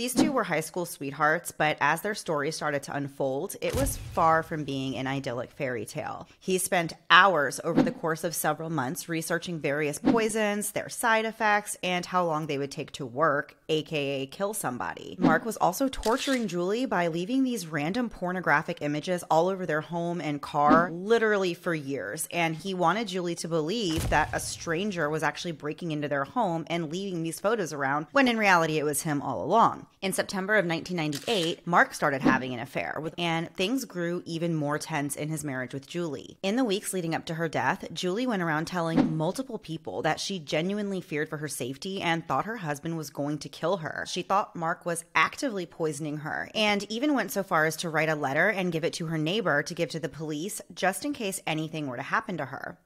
These two were high school sweethearts, but as their story started to unfold, it was far from being an idyllic fairy tale. He spent hours over the course of several months researching various poisons, their side effects, and how long they would take to work, aka kill somebody. Mark was also torturing Julie by leaving these random pornographic images all over their home and car, literally for years. And he wanted Julie to believe that a stranger was actually breaking into their home and leaving these photos around, when in reality it was him all along. In September of 1998, Mark started having an affair, with, and things grew even more tense in his marriage with Julie. In the weeks leading up to her death, Julie went around telling multiple people that she genuinely feared for her safety and thought her husband was going to kill her. She thought Mark was actively poisoning her, and even went so far as to write a letter and give it to her neighbor to give to the police just in case anything were to happen to her.